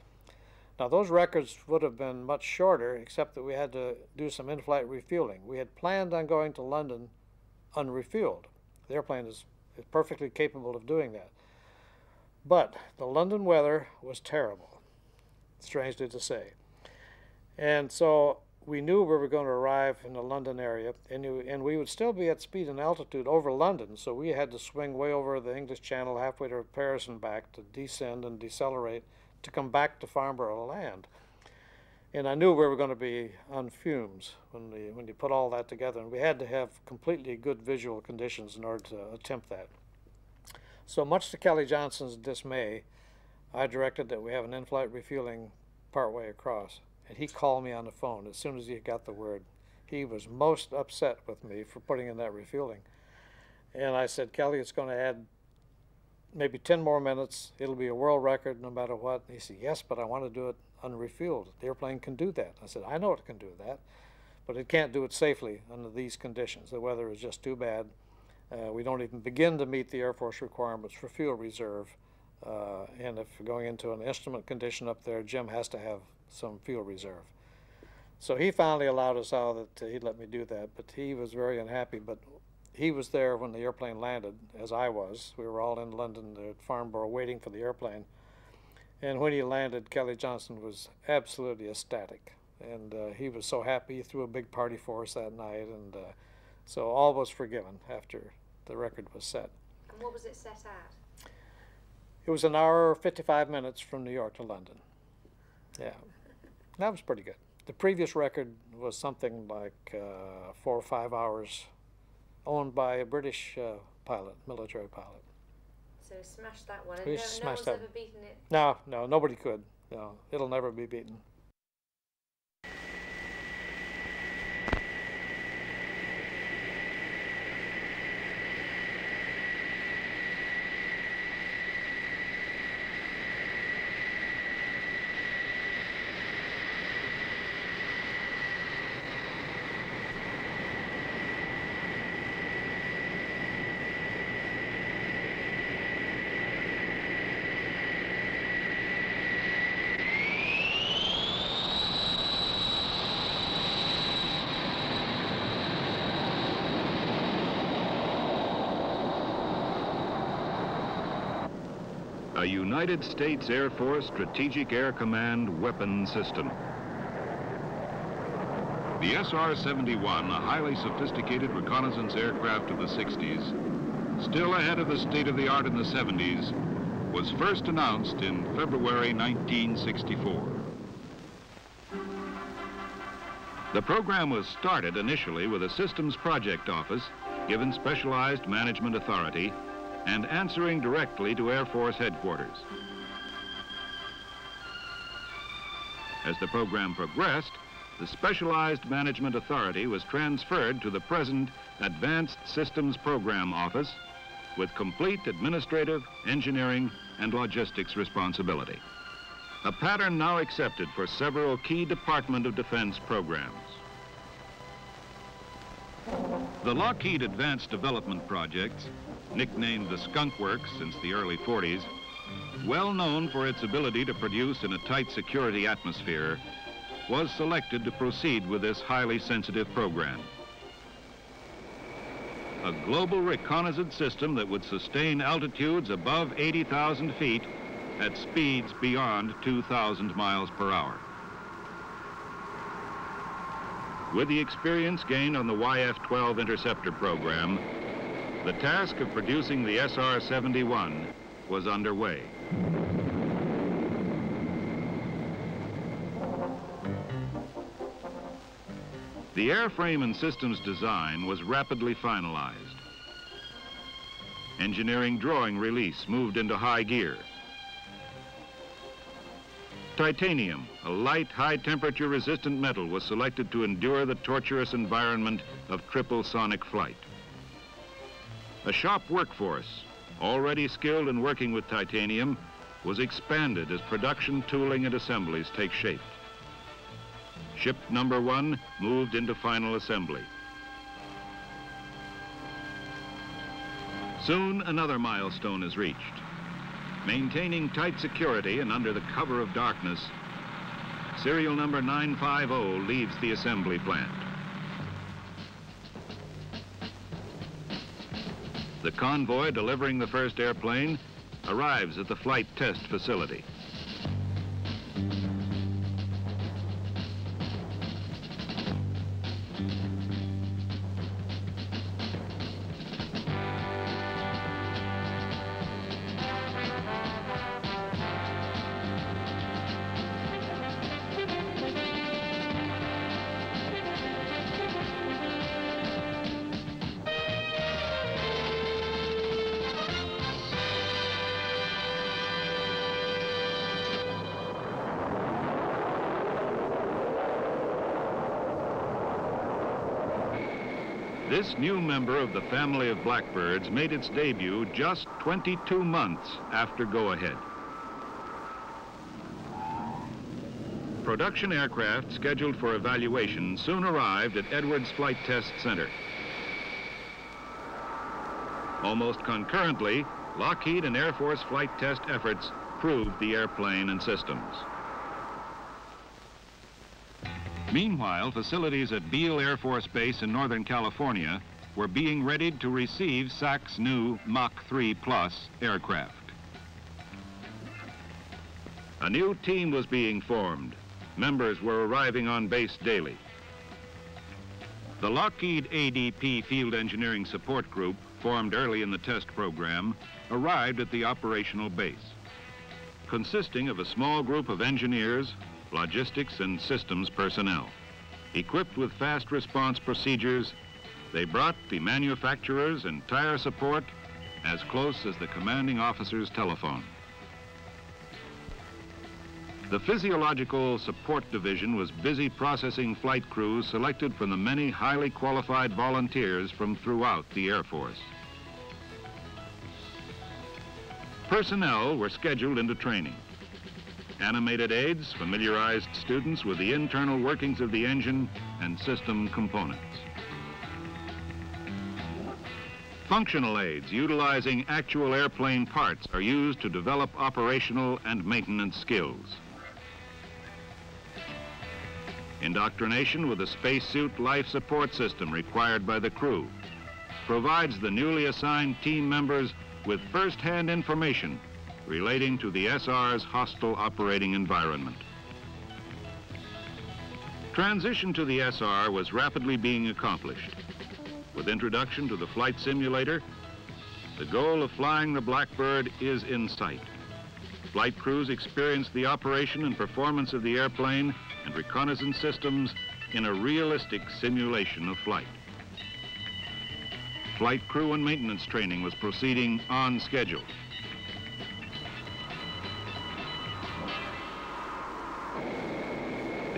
Now those records would have been much shorter except that we had to do some in-flight refueling. We had planned on going to London unrefueled. The airplane is, is perfectly capable of doing that. But the London weather was terrible, strangely to say. And so we knew we were going to arrive in the London area, and, you, and we would still be at speed and altitude over London, so we had to swing way over the English Channel halfway to Paris and back to descend and decelerate to come back to Farnborough land. And I knew we were going to be on fumes when, we, when you put all that together, and we had to have completely good visual conditions in order to attempt that. So much to Kelly Johnson's dismay, I directed that we have an in-flight refueling partway across. And he called me on the phone as soon as he got the word. He was most upset with me for putting in that refueling. And I said, Kelly, it's going to add maybe 10 more minutes. It'll be a world record no matter what. And he said, yes, but I want to do it unrefueled. The airplane can do that. I said, I know it can do that, but it can't do it safely under these conditions. The weather is just too bad. Uh, we don't even begin to meet the Air Force requirements for fuel reserve. Uh, and if going into an instrument condition up there, Jim has to have some fuel reserve. So he finally allowed us out that he'd let me do that, but he was very unhappy. But he was there when the airplane landed, as I was. We were all in London at Farnborough waiting for the airplane. And when he landed, Kelly Johnson was absolutely ecstatic. And uh, he was so happy. He threw a big party for us that night. And uh, so all was forgiven after the record was set. And what was it set at? It was an hour 55 minutes from New York to London. Yeah, that was pretty good. The previous record was something like uh, four or five hours, owned by a British uh, pilot, military pilot. So smashed that one. We no, no smashed one's that. ever beaten it. No, no, nobody could. No, it'll never be beaten. a United States Air Force Strategic Air Command weapon system. The SR-71, a highly sophisticated reconnaissance aircraft of the 60s, still ahead of the state-of-the-art in the 70s, was first announced in February 1964. The program was started initially with a systems project office given specialized management authority, and answering directly to Air Force headquarters. As the program progressed, the Specialized Management Authority was transferred to the present Advanced Systems Program Office with complete administrative, engineering, and logistics responsibility. A pattern now accepted for several key Department of Defense programs. The Lockheed Advanced Development Projects, nicknamed the Skunk Works since the early 40s, well known for its ability to produce in a tight security atmosphere, was selected to proceed with this highly sensitive program. A global reconnaissance system that would sustain altitudes above 80,000 feet at speeds beyond 2,000 miles per hour. With the experience gained on the YF-12 interceptor program, the task of producing the SR-71 was underway. The airframe and systems design was rapidly finalized. Engineering drawing release moved into high gear. Titanium, a light, high-temperature resistant metal, was selected to endure the torturous environment of triple sonic flight. A shop workforce, already skilled in working with titanium, was expanded as production tooling and assemblies take shape. Ship number one moved into final assembly. Soon another milestone is reached. Maintaining tight security and under the cover of darkness, serial number 950 leaves the assembly plant. The convoy delivering the first airplane arrives at the flight test facility. This new member of the family of Blackbirds made its debut just 22 months after go-ahead. Production aircraft scheduled for evaluation soon arrived at Edwards Flight Test Center. Almost concurrently, Lockheed and Air Force flight test efforts proved the airplane and systems. Meanwhile, facilities at Beale Air Force Base in Northern California were being readied to receive SAC's new Mach 3 Plus aircraft. A new team was being formed. Members were arriving on base daily. The Lockheed ADP Field Engineering Support Group, formed early in the test program, arrived at the operational base. Consisting of a small group of engineers, logistics, and systems personnel. Equipped with fast response procedures, they brought the manufacturer's entire support as close as the commanding officer's telephone. The Physiological Support Division was busy processing flight crews selected from the many highly qualified volunteers from throughout the Air Force. Personnel were scheduled into training. Animated aids familiarized students with the internal workings of the engine and system components. Functional aids utilizing actual airplane parts are used to develop operational and maintenance skills. Indoctrination with the spacesuit life support system required by the crew provides the newly assigned team members with first-hand information relating to the SR's hostile operating environment. Transition to the SR was rapidly being accomplished. With introduction to the flight simulator, the goal of flying the Blackbird is in sight. Flight crews experience the operation and performance of the airplane and reconnaissance systems in a realistic simulation of flight. Flight crew and maintenance training was proceeding on schedule.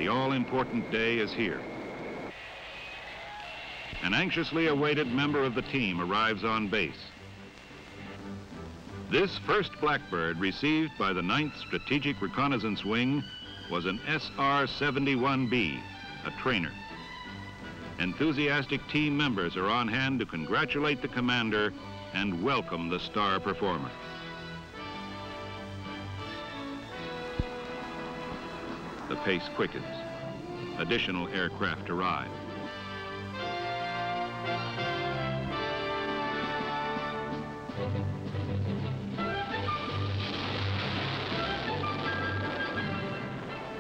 The all-important day is here. An anxiously awaited member of the team arrives on base. This first Blackbird received by the 9th Strategic Reconnaissance Wing was an SR-71B, a trainer. Enthusiastic team members are on hand to congratulate the commander and welcome the star performer. The pace quickens. Additional aircraft arrive.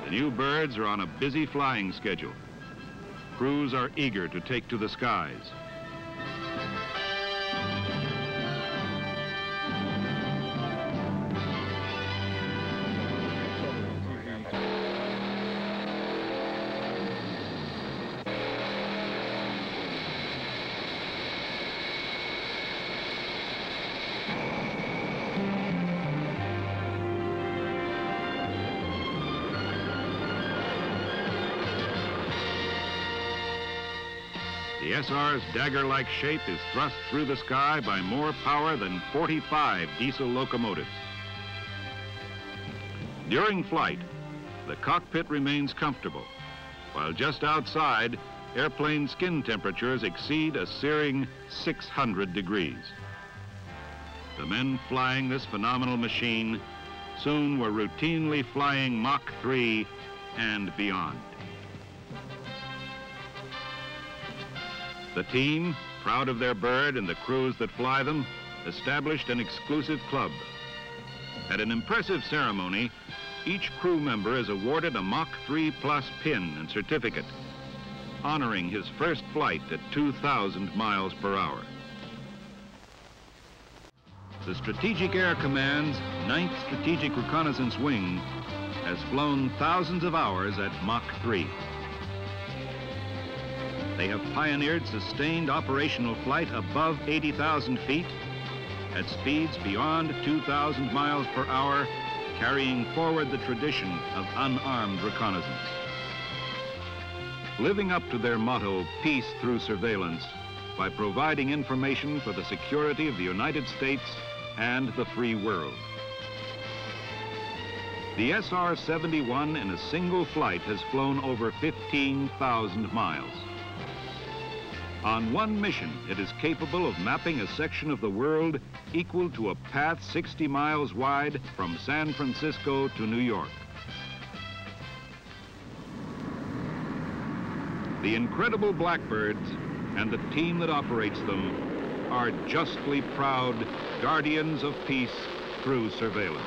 The new birds are on a busy flying schedule. Crews are eager to take to the skies. SR's dagger-like shape is thrust through the sky by more power than 45 diesel locomotives. During flight, the cockpit remains comfortable, while just outside, airplane skin temperatures exceed a searing 600 degrees. The men flying this phenomenal machine soon were routinely flying Mach 3 and beyond. The team, proud of their bird and the crews that fly them, established an exclusive club. At an impressive ceremony, each crew member is awarded a Mach 3 Plus pin and certificate, honoring his first flight at 2,000 miles per hour. The Strategic Air Command's 9th Strategic Reconnaissance Wing has flown thousands of hours at Mach 3. They have pioneered sustained operational flight above 80,000 feet at speeds beyond 2,000 miles per hour, carrying forward the tradition of unarmed reconnaissance. Living up to their motto, peace through surveillance, by providing information for the security of the United States and the free world. The SR-71 in a single flight has flown over 15,000 miles. On one mission, it is capable of mapping a section of the world equal to a path 60 miles wide from San Francisco to New York. The incredible Blackbirds and the team that operates them are justly proud guardians of peace through surveillance.